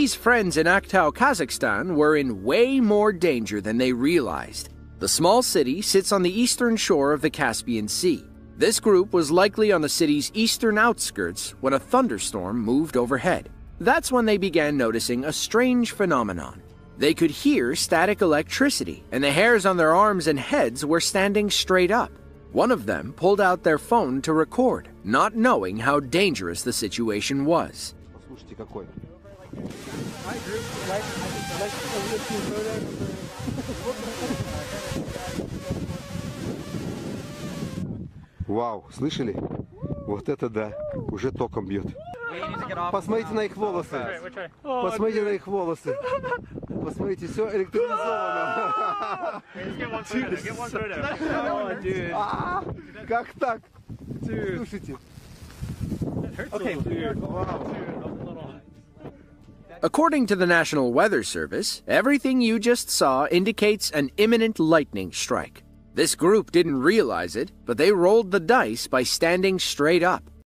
These friends in Aktau, Kazakhstan were in way more danger than they realized. The small city sits on the eastern shore of the Caspian Sea. This group was likely on the city's eastern outskirts when a thunderstorm moved overhead. That's when they began noticing a strange phenomenon. They could hear static electricity, and the hairs on their arms and heads were standing straight up. One of them pulled out their phone to record, not knowing how dangerous the situation was. Вау, слышали? Вот это да, уже током бьет. Посмотрите на их волосы. Посмотрите на их волосы. Посмотрите, все электризовано. А, Как так? Слушайте. According to the National Weather Service, everything you just saw indicates an imminent lightning strike. This group didn't realize it, but they rolled the dice by standing straight up.